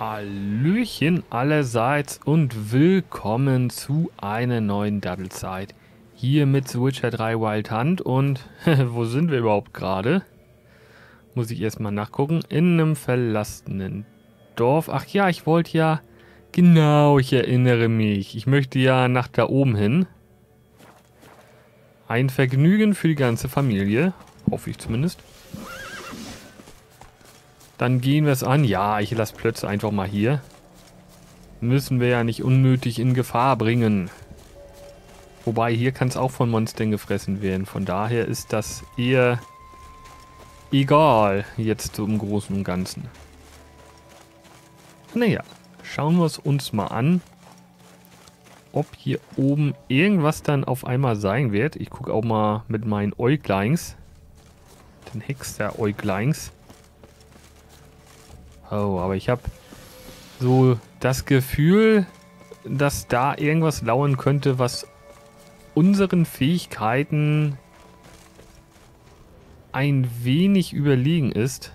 Hallöchen allerseits und willkommen zu einer neuen Dattelzeit. Hier mit Witcher 3 Wild Hunt und wo sind wir überhaupt gerade? Muss ich erstmal nachgucken. In einem verlassenen Dorf. Ach ja, ich wollte ja... Genau, ich erinnere mich. Ich möchte ja nach da oben hin. Ein Vergnügen für die ganze Familie. Hoffe ich zumindest. Dann gehen wir es an. Ja, ich lasse Plötze einfach mal hier. Müssen wir ja nicht unnötig in Gefahr bringen. Wobei, hier kann es auch von Monstern gefressen werden. Von daher ist das eher egal, jetzt so im Großen und Ganzen. Naja, schauen wir es uns mal an, ob hier oben irgendwas dann auf einmal sein wird. Ich gucke auch mal mit meinen Äuglings, den Hexer-Äuglings, Oh, aber ich habe so das Gefühl, dass da irgendwas lauern könnte, was unseren Fähigkeiten ein wenig überlegen ist.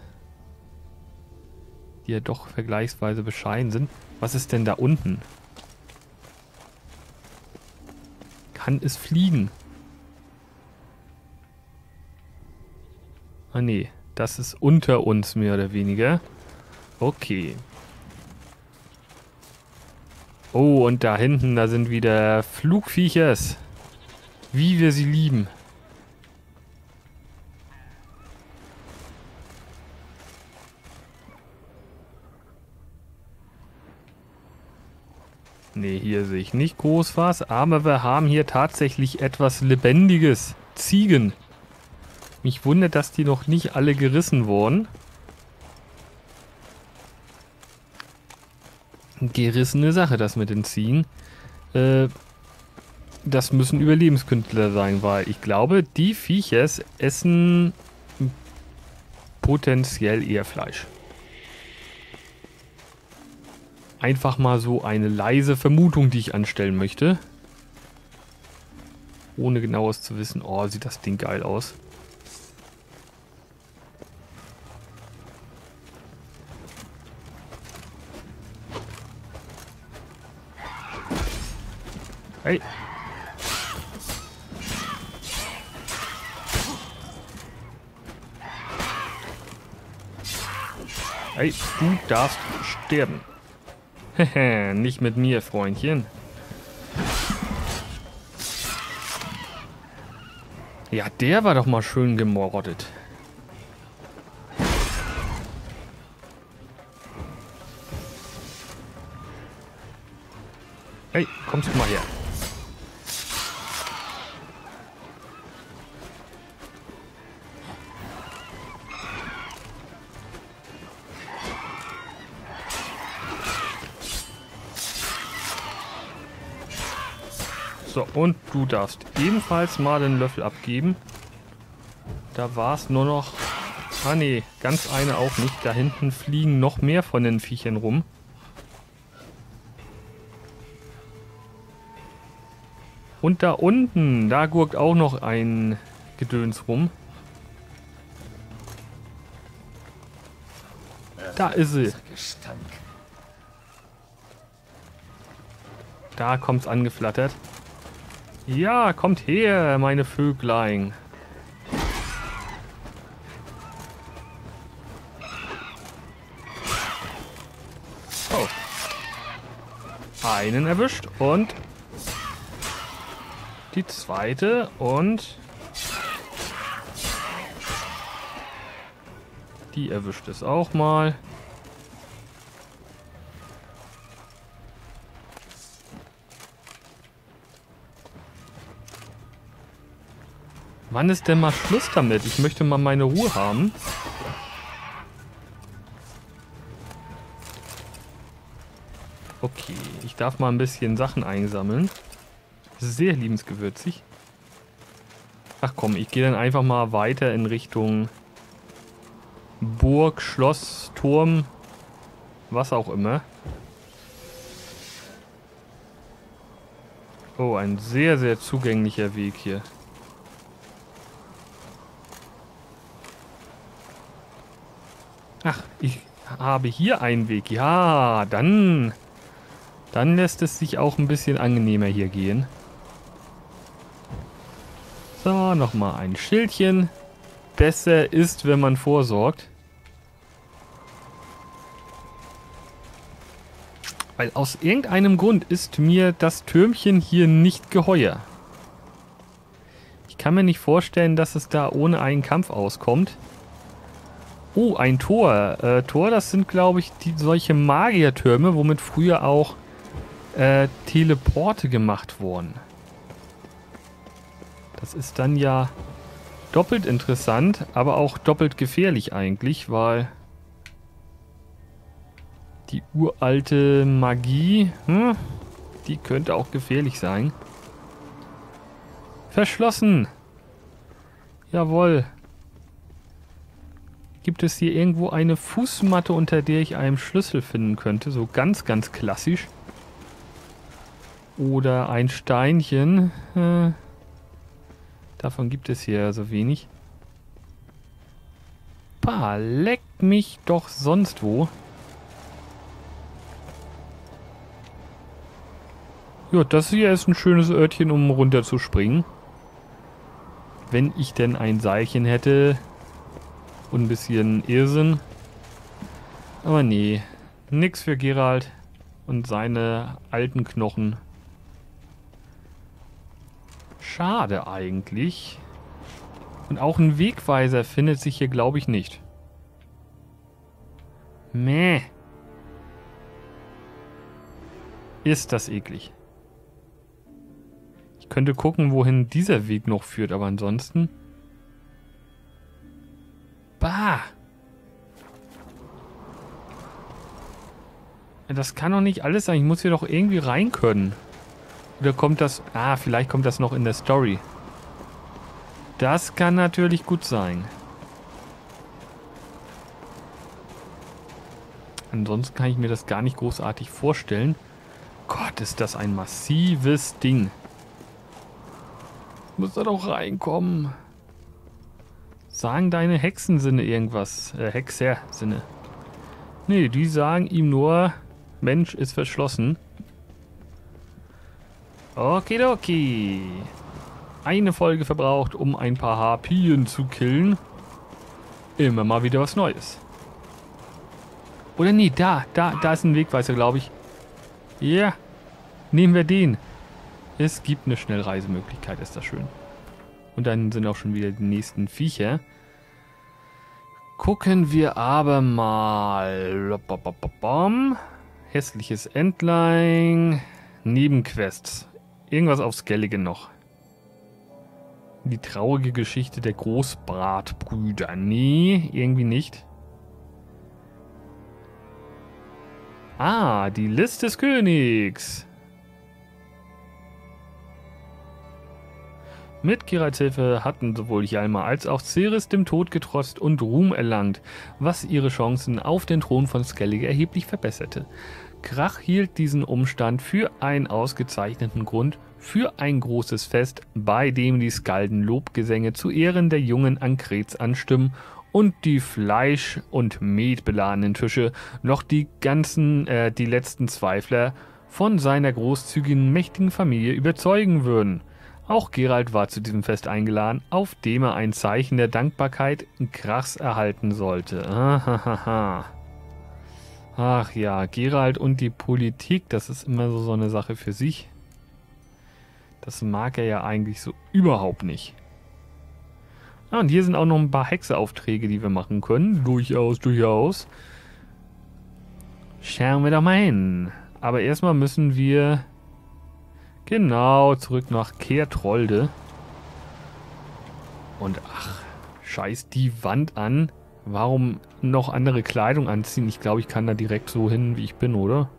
Die ja doch vergleichsweise bescheiden sind. Was ist denn da unten? Kann es fliegen? Ah nee, das ist unter uns mehr oder weniger. Okay. Oh, und da hinten, da sind wieder Flugviechers. Wie wir sie lieben. Ne, hier sehe ich nicht groß was, aber wir haben hier tatsächlich etwas Lebendiges. Ziegen. Mich wundert, dass die noch nicht alle gerissen wurden. Gerissene Sache, das mit den Ziegen. Äh, das müssen Überlebenskünstler sein, weil ich glaube, die Viechers essen potenziell eher Fleisch. Einfach mal so eine leise Vermutung, die ich anstellen möchte. Ohne genaues zu wissen. Oh, sieht das Ding geil aus. Hey. Hey, du darfst sterben. Nicht mit mir, Freundchen. Ja, der war doch mal schön gemordet. Hey, kommst du mal her. Du darfst ebenfalls mal den Löffel abgeben. Da war es nur noch... Ah nee, ganz eine auch nicht. Da hinten fliegen noch mehr von den Viechern rum. Und da unten, da gurkt auch noch ein Gedöns rum. Da ist sie. Da kommt's angeflattert. Ja, kommt her, meine Vöglein. Oh. Einen erwischt und die zweite und die erwischt es auch mal. Wann ist denn mal Schluss damit? Ich möchte mal meine Ruhe haben. Okay, ich darf mal ein bisschen Sachen einsammeln. Sehr liebensgewürzig. Ach komm, ich gehe dann einfach mal weiter in Richtung Burg, Schloss, Turm, was auch immer. Oh, ein sehr, sehr zugänglicher Weg hier. Ach, ich habe hier einen Weg. Ja, dann... Dann lässt es sich auch ein bisschen angenehmer hier gehen. So, nochmal ein Schildchen. Besser ist, wenn man vorsorgt. Weil aus irgendeinem Grund ist mir das Türmchen hier nicht geheuer. Ich kann mir nicht vorstellen, dass es da ohne einen Kampf auskommt. Oh, ein Tor. Äh, Tor, das sind, glaube ich, die, solche Magiertürme, womit früher auch äh, Teleporte gemacht wurden. Das ist dann ja doppelt interessant, aber auch doppelt gefährlich eigentlich, weil die uralte Magie, hm, die könnte auch gefährlich sein. Verschlossen. Jawohl. Gibt es hier irgendwo eine Fußmatte, unter der ich einen Schlüssel finden könnte? So ganz, ganz klassisch. Oder ein Steinchen. Äh, davon gibt es hier so wenig. Pah, leck mich doch sonst wo. Ja, das hier ist ein schönes Örtchen, um runterzuspringen. Wenn ich denn ein Seilchen hätte. Und ein bisschen Irrsinn. Aber nee. Nix für Gerald und seine alten Knochen. Schade eigentlich. Und auch ein Wegweiser findet sich hier, glaube ich, nicht. Meh. Ist das eklig. Ich könnte gucken, wohin dieser Weg noch führt, aber ansonsten... Das kann doch nicht alles sein. Ich muss hier doch irgendwie rein können. Oder kommt das... Ah, vielleicht kommt das noch in der Story. Das kann natürlich gut sein. Ansonsten kann ich mir das gar nicht großartig vorstellen. Gott, ist das ein massives Ding. Muss da doch reinkommen. Sagen deine Hexensinne irgendwas? Äh, Hexer-Sinne. Nee, die sagen ihm nur, Mensch ist verschlossen. Okidoki. Eine Folge verbraucht, um ein paar Harpien zu killen. Immer mal wieder was Neues. Oder nee, da, da, da ist ein Wegweiser, glaube ich. Ja, yeah. nehmen wir den. Es gibt eine Schnellreisemöglichkeit, ist das schön. Und dann sind auch schon wieder die nächsten Viecher. Gucken wir aber mal. Hässliches Entlein. Nebenquests. Irgendwas auf Skellige noch. Die traurige Geschichte der Großbratbrüder. Nee, irgendwie nicht. Ah, die List des Königs. Mit Kirats Hilfe hatten sowohl Jalma als auch Ceres dem Tod getrotzt und Ruhm erlangt, was ihre Chancen auf den Thron von Skellige erheblich verbesserte. Krach hielt diesen Umstand für einen ausgezeichneten Grund für ein großes Fest, bei dem die Skalden Lobgesänge zu Ehren der jungen Ankrets anstimmen und die Fleisch- und Met beladenen Tische noch die ganzen, äh, die letzten Zweifler von seiner großzügigen, mächtigen Familie überzeugen würden. Auch Gerald war zu diesem Fest eingeladen, auf dem er ein Zeichen der Dankbarkeit Krachs erhalten sollte. Ahahaha. Ach ja, Gerald und die Politik, das ist immer so, so eine Sache für sich. Das mag er ja eigentlich so überhaupt nicht. Ah, und hier sind auch noch ein paar Hexeaufträge, die wir machen können. Durchaus, durchaus. Schauen wir doch mal hin. Aber erstmal müssen wir Genau, zurück nach Kehrtrolde. Und ach, scheiß die Wand an. Warum noch andere Kleidung anziehen? Ich glaube, ich kann da direkt so hin, wie ich bin, oder?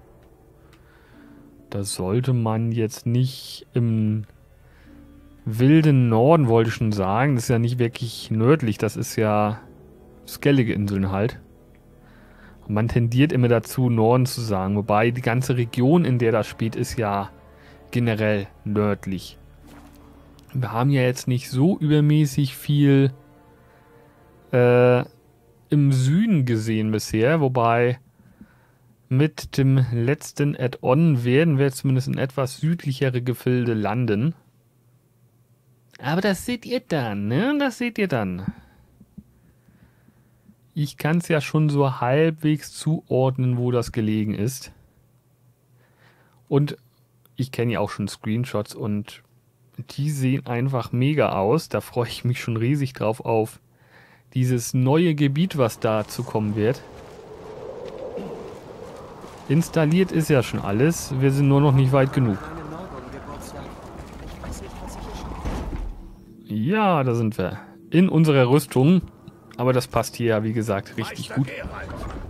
Das sollte man jetzt nicht im wilden Norden, wollte ich schon sagen. Das ist ja nicht wirklich nördlich. Das ist ja Skellige Inseln halt. Und man tendiert immer dazu, Norden zu sagen. Wobei die ganze Region, in der das spielt, ist ja generell nördlich. Wir haben ja jetzt nicht so übermäßig viel äh, im Süden gesehen bisher, wobei mit dem letzten Add-on werden wir zumindest in etwas südlichere Gefilde landen. Aber das seht ihr dann, ne? Das seht ihr dann. Ich kann es ja schon so halbwegs zuordnen, wo das gelegen ist. Und ich kenne ja auch schon Screenshots und die sehen einfach mega aus. Da freue ich mich schon riesig drauf auf dieses neue Gebiet, was da zu kommen wird. Installiert ist ja schon alles. Wir sind nur noch nicht weit genug. Ja, da sind wir. In unserer Rüstung. Aber das passt hier ja, wie gesagt, richtig gut.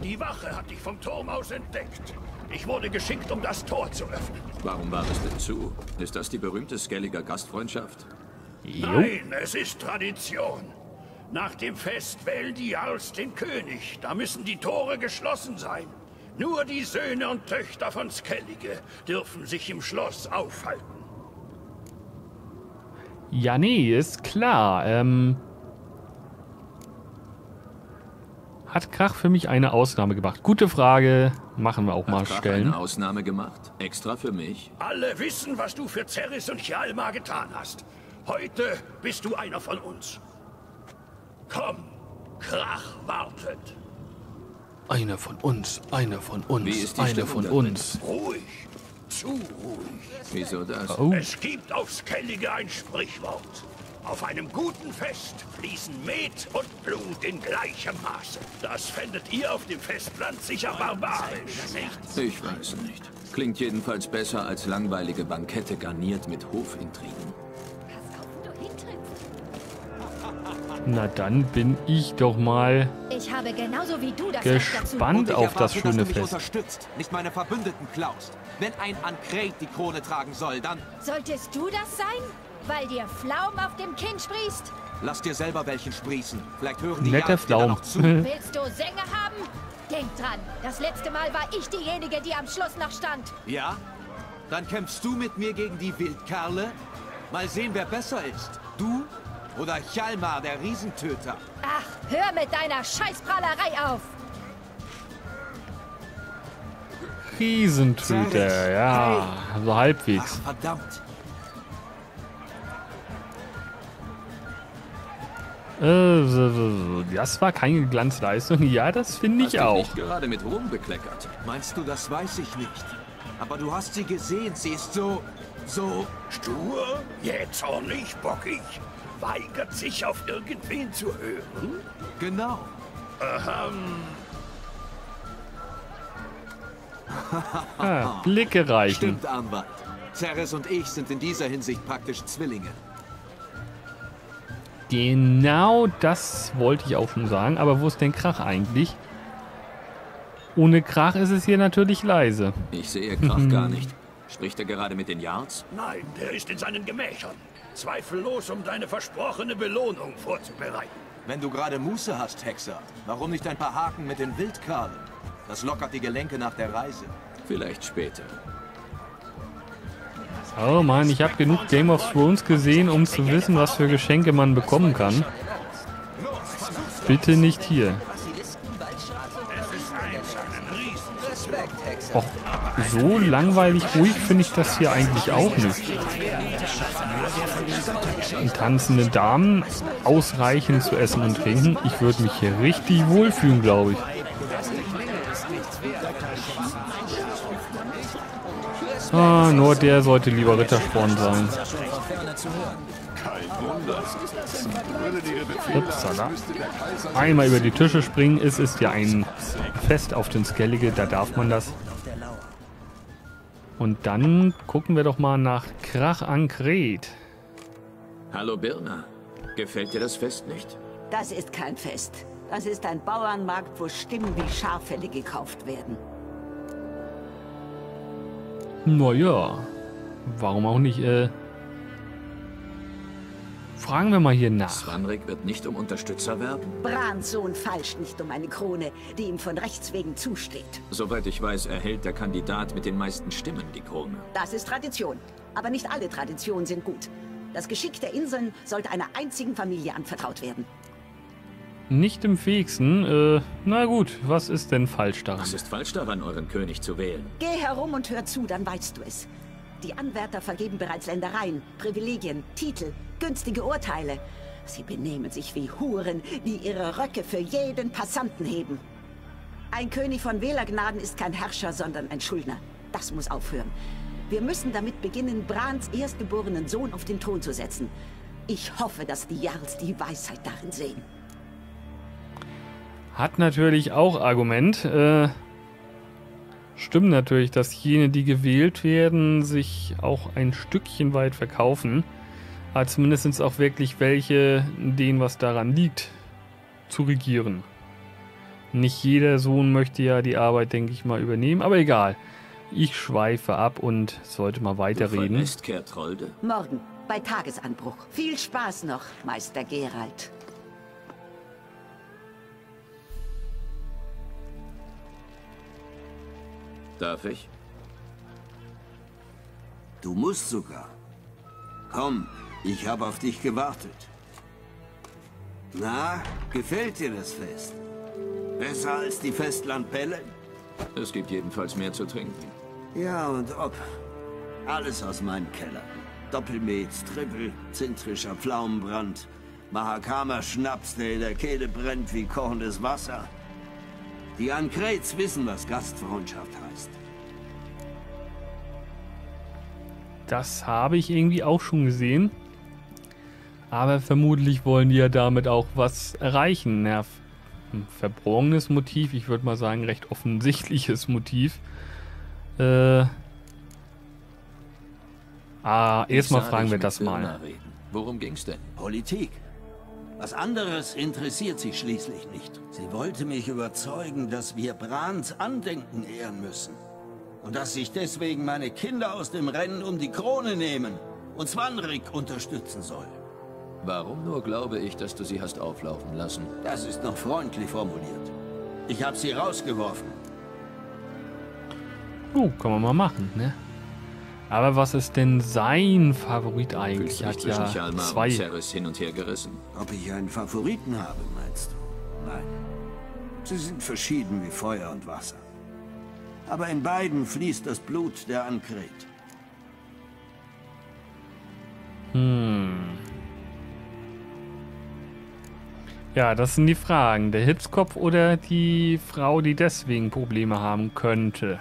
die Wache hat dich vom Turm aus entdeckt. Ich wurde geschickt, um das Tor zu öffnen. Warum war es denn zu? Ist das die berühmte Skelliger Gastfreundschaft? Jo. Nein, es ist Tradition. Nach dem Fest wählen die Jarls den König. Da müssen die Tore geschlossen sein. Nur die Söhne und Töchter von Skellige dürfen sich im Schloss aufhalten. Ja, nee, ist klar. Ähm, hat Krach für mich eine Ausnahme gemacht? Gute Frage. Machen wir auch hat mal Krach stellen. eine Ausnahme gemacht? Extra für mich? Alle wissen, was du für Ceres und Hjalmar getan hast. Heute bist du einer von uns. Komm, Krach wartet. Einer von uns, einer von uns, einer von uns. Ruhig, zu ruhig. Wieso das? Oh. Es gibt auf Skellige ein Sprichwort. Auf einem guten Fest fließen Met und Blut in gleichem Maße. Das fändet ihr auf dem Festland sicher barbarisch, nicht? Ich weiß nicht. Klingt jedenfalls besser als langweilige Bankette garniert mit Hofintrigen. Na dann bin ich doch mal ich habe genauso wie du das gespannt auf das schöne dass du Fest. unterstützt, nicht meine Verbündeten klaust. Wenn ein Ankret die Krone tragen soll, dann... Solltest du das sein? Weil dir Flaum auf dem Kinn sprießt? Lass dir selber welchen sprießen. Vielleicht hören die Netter Flaum. noch zu. Willst du Sänger haben? Denk dran, das letzte Mal war ich diejenige, die am Schluss noch stand. Ja? Dann kämpfst du mit mir gegen die Wildkerle? Mal sehen, wer besser ist. Du oder Chalmar, der Riesentöter? Ach, hör mit deiner Scheißprahlerei auf! Riesentöter, ja, so halbwegs. Ach, verdammt. Das war keine Glanzleistung. Ja, das finde ich auch. Nicht gerade mit Ruhm bekleckert. Meinst du, das weiß ich nicht. Aber du hast sie gesehen. Sie ist so, so stur. Jetzt auch nicht bockig weigert sich auf irgendwen zu hören? Genau. Ähm. ah, Blicke reichen. Stimmt, Anwalt. Ceres und ich sind in dieser Hinsicht praktisch Zwillinge. Genau das wollte ich auch schon sagen. Aber wo ist denn Krach eigentlich? Ohne Krach ist es hier natürlich leise. Ich sehe Krach gar nicht. Spricht er gerade mit den Yards? Nein, der ist in seinen Gemächern. Zweifellos, um deine versprochene Belohnung vorzubereiten. Wenn du gerade Muße hast, Hexer, warum nicht ein paar Haken mit den Wildkarlen? Das lockert die Gelenke nach der Reise. Vielleicht später. Oh Mann, ich habe genug Game of Thrones gesehen, um zu wissen, was für Geschenke man bekommen kann. Bitte nicht hier. Och, so langweilig ruhig finde ich das hier eigentlich auch nicht. Und tanzende Damen, ausreichend zu essen und trinken. Ich würde mich hier richtig wohlfühlen, glaube ich. Ah, nur der sollte lieber Rittersporn sein. Upsala. Einmal über die Tische springen. Es ist ja ein Fest auf den Skellige, da darf man das. Und dann gucken wir doch mal nach Krach an Kret. Hallo Birna. Gefällt dir das Fest nicht? Das ist kein Fest. Das ist ein Bauernmarkt, wo Stimmen wie Schaffelle gekauft werden. Naja, warum auch nicht, äh... Fragen wir mal hier nach. Svanrik wird nicht um Unterstützer werben? Brans Sohn falscht nicht um eine Krone, die ihm von Rechts wegen zusteht. Soweit ich weiß, erhält der Kandidat mit den meisten Stimmen die Krone. Das ist Tradition. Aber nicht alle Traditionen sind gut. Das Geschick der Inseln sollte einer einzigen Familie anvertraut werden. Nicht im fähigsten. Äh, na gut, was ist denn falsch daran? Was ist falsch daran, euren König zu wählen? Geh herum und hör zu, dann weißt du es. Die Anwärter vergeben bereits Ländereien, Privilegien, Titel, günstige Urteile. Sie benehmen sich wie Huren, die ihre Röcke für jeden Passanten heben. Ein König von Wählergnaden ist kein Herrscher, sondern ein Schuldner. Das muss aufhören. Wir müssen damit beginnen, Brans erstgeborenen Sohn auf den Thron zu setzen. Ich hoffe, dass die Jarls die Weisheit darin sehen. Hat natürlich auch Argument. Äh, stimmt natürlich, dass jene, die gewählt werden, sich auch ein Stückchen weit verkaufen. Aber zumindest auch wirklich welche, denen was daran liegt, zu regieren. Nicht jeder Sohn möchte ja die Arbeit, denke ich mal, übernehmen, aber egal. Ich schweife ab und sollte mal weiterreden. Du Kertrolde? Morgen, bei Tagesanbruch. Viel Spaß noch, Meister Gerald. Darf ich? Du musst sogar. Komm, ich habe auf dich gewartet. Na, gefällt dir das Fest? Besser als die Festlandbälle? Es gibt jedenfalls mehr zu trinken. Ja, und ob. Alles aus meinem Keller. Doppelmet, Triple, zintrischer Pflaumenbrand, Mahakama Schnaps, der in der Kehle brennt wie kochendes Wasser. Die Ankrets wissen, was Gastfreundschaft heißt. Das habe ich irgendwie auch schon gesehen. Aber vermutlich wollen die ja damit auch was erreichen. Ja, ein verborgenes Motiv, ich würde mal sagen, recht offensichtliches Motiv. Äh. Ah, erstmal fragen wir das mal. Worum ging's denn? Politik. Was anderes interessiert sie schließlich nicht. Sie wollte mich überzeugen, dass wir Brans Andenken ehren müssen. Und dass sich deswegen meine Kinder aus dem Rennen um die Krone nehmen und Swanrik unterstützen soll. Warum nur glaube ich, dass du sie hast auflaufen lassen? Das ist noch freundlich formuliert. Ich habe sie rausgeworfen. Uh, kann man mal machen, ne? Aber was ist denn sein Favorit eigentlich? Hat ja zwei hin und her gerissen. Ob ich einen Favoriten habe, meinst du? Nein. Sie sind verschieden wie Feuer und Wasser. Aber in beiden fließt das Blut der Ankret. Hm. Ja, das sind die Fragen. Der Hitzkopf oder die Frau, die deswegen Probleme haben könnte?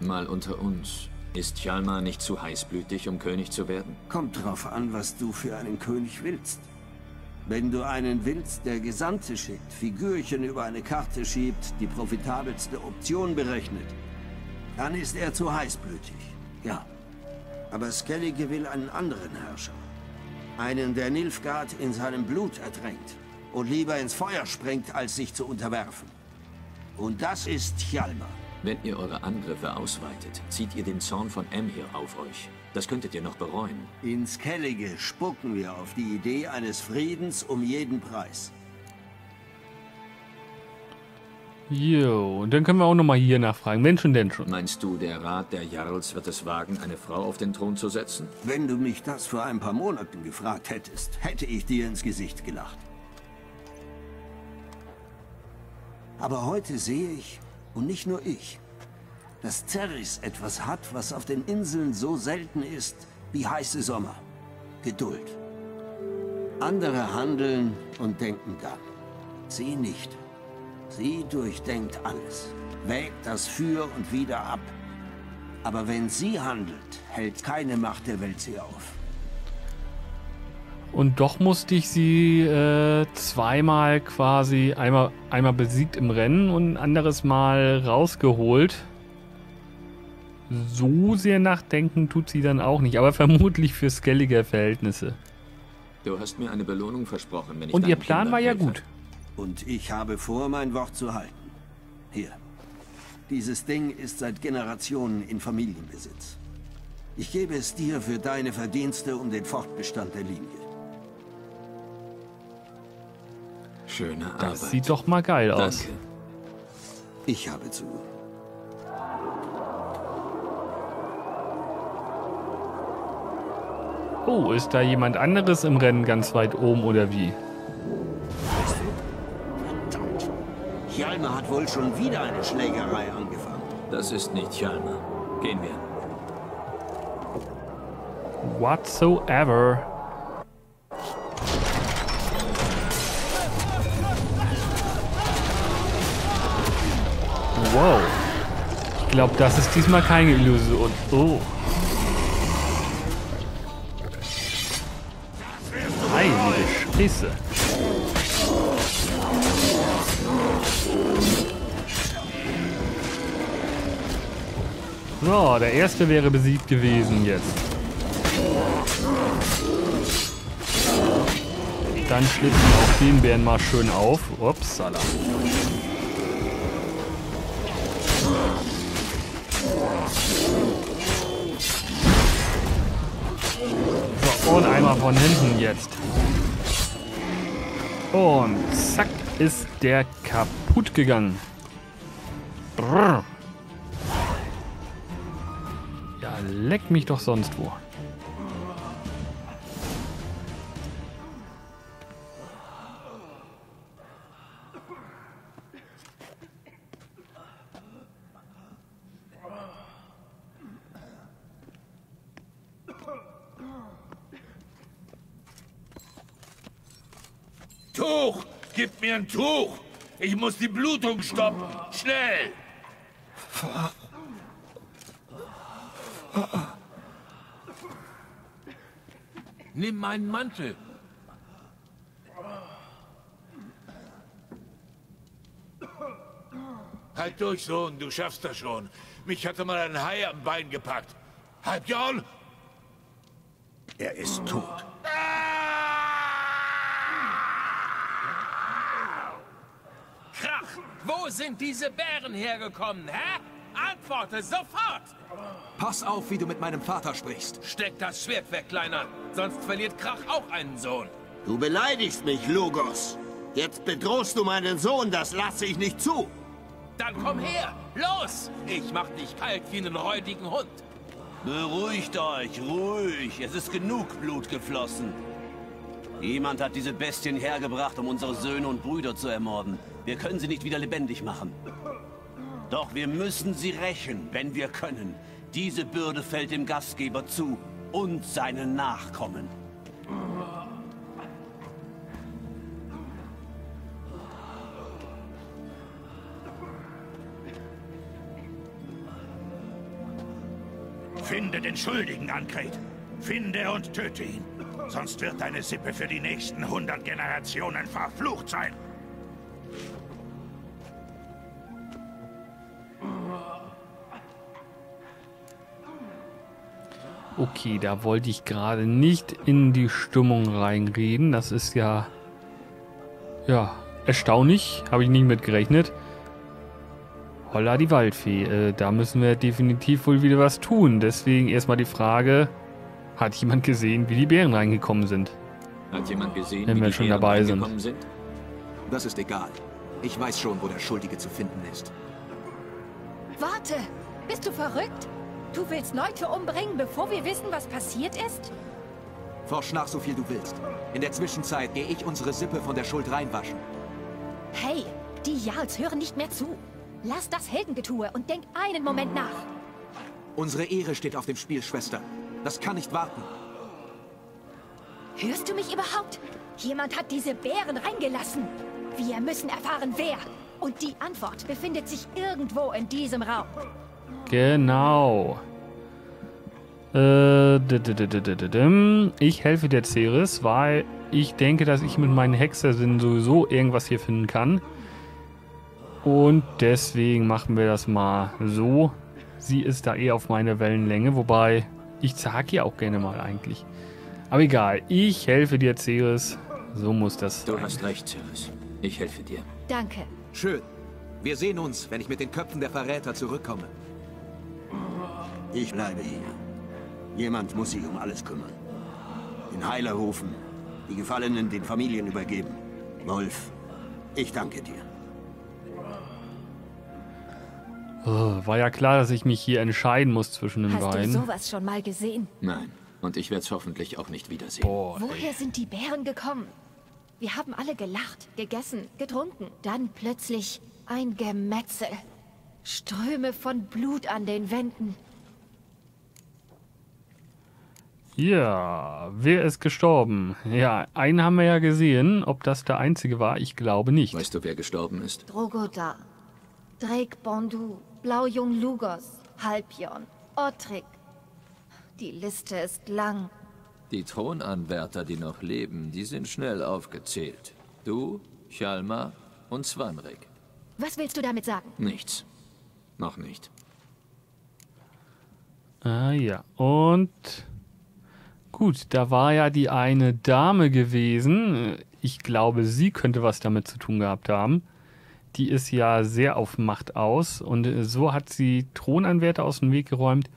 Mal unter uns. Ist Hjalmar nicht zu heißblütig, um König zu werden? Kommt drauf an, was du für einen König willst. Wenn du einen willst, der Gesandte schickt, Figürchen über eine Karte schiebt, die profitabelste Option berechnet, dann ist er zu heißblütig. Ja. Aber Skellige will einen anderen Herrscher. Einen, der Nilfgaard in seinem Blut ertränkt und lieber ins Feuer springt, als sich zu unterwerfen. Und das ist Hjalmar. Wenn ihr eure Angriffe ausweitet, zieht ihr den Zorn von Emhir auf euch. Das könntet ihr noch bereuen. In Skellige spucken wir auf die Idee eines Friedens um jeden Preis. Jo, und dann können wir auch nochmal hier nachfragen. Wenn schon, denn schon. Meinst du, der Rat der Jarls wird es wagen, eine Frau auf den Thron zu setzen? Wenn du mich das vor ein paar Monaten gefragt hättest, hätte ich dir ins Gesicht gelacht. Aber heute sehe ich, und nicht nur ich, dass Ceres etwas hat, was auf den Inseln so selten ist wie heiße Sommer. Geduld. Andere handeln und denken dann. Sie nicht. Sie durchdenkt alles, wägt das Für und Wider ab. Aber wenn sie handelt, hält keine Macht der Welt sie auf. Und doch musste ich sie äh, zweimal quasi, einmal, einmal besiegt im Rennen und ein anderes Mal rausgeholt. So sehr nachdenken tut sie dann auch nicht, aber vermutlich für skellige Verhältnisse. Du hast mir eine Belohnung versprochen, wenn ich Und ihr Plan Kindern war ja helfe. gut. Und ich habe vor, mein Wort zu halten. Hier. Dieses Ding ist seit Generationen in Familienbesitz. Ich gebe es dir für deine Verdienste um den Fortbestand der Linie. Schöne Arbeit. Das sieht doch mal geil aus. Danke. Ich habe zu. Oh, ist da jemand anderes im Rennen ganz weit oben oder wie? Weißt du, wohl schon wieder eine Schlägerei angefangen. Das ist nicht Chalmer. Gehen wir. Whatsoever. Wow. Ich glaube, das ist diesmal keine Illusion. Oh. Heilige Scheiße. So, der erste wäre besiegt gewesen jetzt. Dann schlitzen wir auch den Bären mal schön auf. Upsala. So, und einmal von hinten jetzt. Und zack ist der kaputt gegangen. Brrr. Ja, leck mich doch sonst wo. Tuch! Gib mir ein Tuch! Ich muss die Blutung stoppen! Schnell! Nimm meinen Mantel. Halt durch, Sohn, du schaffst das schon. Mich hatte mal ein Hai am Bein gepackt. Halbjahr? Er ist tot. Krach! Wo sind diese Bären hergekommen, hä? Antworte sofort! Pass auf, wie du mit meinem Vater sprichst. Steck das Schwert weg, Kleiner. Sonst verliert Krach auch einen Sohn. Du beleidigst mich, Logos. Jetzt bedrohst du meinen Sohn, das lasse ich nicht zu. Dann komm her! Los! Ich mach dich kalt wie einen räudigen Hund. Beruhigt euch, ruhig. Es ist genug Blut geflossen. Jemand hat diese Bestien hergebracht, um unsere Söhne und Brüder zu ermorden. Wir können sie nicht wieder lebendig machen. Doch wir müssen sie rächen, wenn wir können. Diese Bürde fällt dem Gastgeber zu und seinen Nachkommen. Finde den Schuldigen, Ankret. Finde und töte ihn. Sonst wird deine Sippe für die nächsten hundert Generationen verflucht sein. Okay, da wollte ich gerade nicht in die Stimmung reinreden. Das ist ja. Ja, erstaunlich. Habe ich nicht mit gerechnet. Holla die Waldfee. Äh, da müssen wir definitiv wohl wieder was tun. Deswegen erstmal die Frage: Hat jemand gesehen, wie die Bären reingekommen sind? Hat jemand gesehen, Wenn wie wir die schon Bären dabei sind. reingekommen sind? Das ist egal. Ich weiß schon, wo der Schuldige zu finden ist. Warte! Bist du verrückt? Du willst Leute umbringen, bevor wir wissen, was passiert ist? Forsch nach, so viel du willst. In der Zwischenzeit gehe ich unsere Sippe von der Schuld reinwaschen. Hey, die Jarls hören nicht mehr zu. Lass das Heldengetue und denk einen Moment nach. Unsere Ehre steht auf dem Spiel, Schwester. Das kann nicht warten. Hörst du mich überhaupt? Jemand hat diese Bären reingelassen. Wir müssen erfahren, wer. Und die Antwort befindet sich irgendwo in diesem Raum. Genau. Äh, ich helfe der Ceres, weil ich denke, dass ich mit meinen Hexersinn sowieso irgendwas hier finden kann. Und deswegen machen wir das mal so. Sie ist da eh auf meiner Wellenlänge, wobei ich sag ihr auch gerne mal eigentlich. Aber egal, ich helfe dir, Ceres. So muss das Du sein. hast recht, Ceres. Ich helfe dir. Danke. Schön. Wir sehen uns, wenn ich mit den Köpfen der Verräter zurückkomme. Ich bleibe hier. Jemand muss sich um alles kümmern. Den Heiler rufen, die Gefallenen den Familien übergeben. Wolf, ich danke dir. Oh, war ja klar, dass ich mich hier entscheiden muss zwischen den Hast du beiden. sowas schon mal gesehen? Nein. Und ich werde es hoffentlich auch nicht wiedersehen. Boah, Woher sind die Bären gekommen? Wir haben alle gelacht, gegessen, getrunken. Dann plötzlich Ein Gemetzel. Ströme von Blut an den Wänden. Ja, wer ist gestorben? Ja, einen haben wir ja gesehen. Ob das der einzige war, ich glaube nicht. Weißt du, wer gestorben ist? Drogoda, Drake Bondu, Blaujung Lugos, Halbjorn, Ottrik. Die Liste ist lang. Die Thronanwärter, die noch leben, die sind schnell aufgezählt. Du, Chalmar und Svanrik. Was willst du damit sagen? Nichts. Noch nicht. Ah ja, und gut, da war ja die eine Dame gewesen. Ich glaube, sie könnte was damit zu tun gehabt haben. Die ist ja sehr auf Macht aus und so hat sie Thronanwärter aus dem Weg geräumt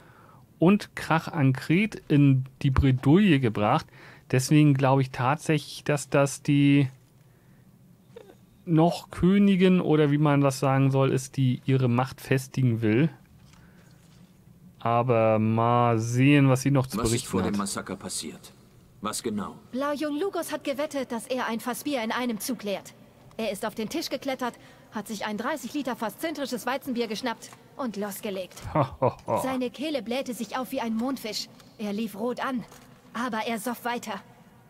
und Krach Ankret in die Bredouille gebracht. Deswegen glaube ich tatsächlich, dass das die noch Königin oder wie man das sagen soll, ist, die ihre Macht festigen will. Aber mal sehen, was sie noch zu Was ist berichten vor hat. dem Massaker passiert? Was genau? Blaujung Lugos hat gewettet, dass er ein Fass Bier in einem Zug leert. Er ist auf den Tisch geklettert, hat sich ein 30 Liter Fass zentrisches Weizenbier geschnappt und losgelegt. Seine Kehle blähte sich auf wie ein Mondfisch. Er lief rot an, aber er soff weiter.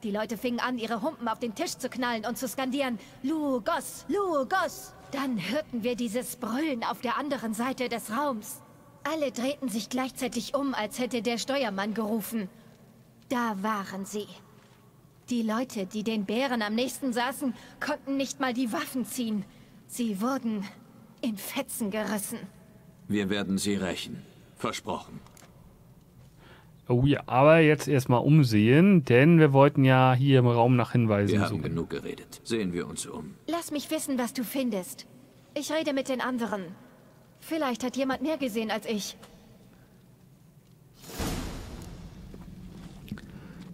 Die Leute fingen an, ihre Humpen auf den Tisch zu knallen und zu skandieren, Lugos, Lugos. Dann hörten wir dieses Brüllen auf der anderen Seite des Raums. Alle drehten sich gleichzeitig um, als hätte der Steuermann gerufen. Da waren sie. Die Leute, die den Bären am nächsten saßen, konnten nicht mal die Waffen ziehen. Sie wurden in Fetzen gerissen. Wir werden sie rächen. Versprochen. Oh ja, aber jetzt erstmal umsehen, denn wir wollten ja hier im Raum nach Hinweisen Wir haben suchen. genug geredet. Sehen wir uns um. Lass mich wissen, was du findest. Ich rede mit den anderen. Vielleicht hat jemand mehr gesehen als ich.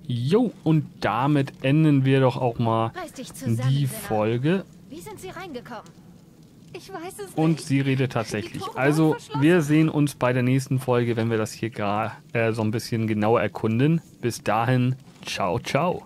Jo, und damit enden wir doch auch mal die. Folge. Wie sind sie reingekommen? Ich weiß es Und sie redet tatsächlich. Also, wir sehen uns bei der nächsten Folge, wenn wir das hier gerade äh, so ein bisschen genauer erkunden. Bis dahin, ciao, ciao.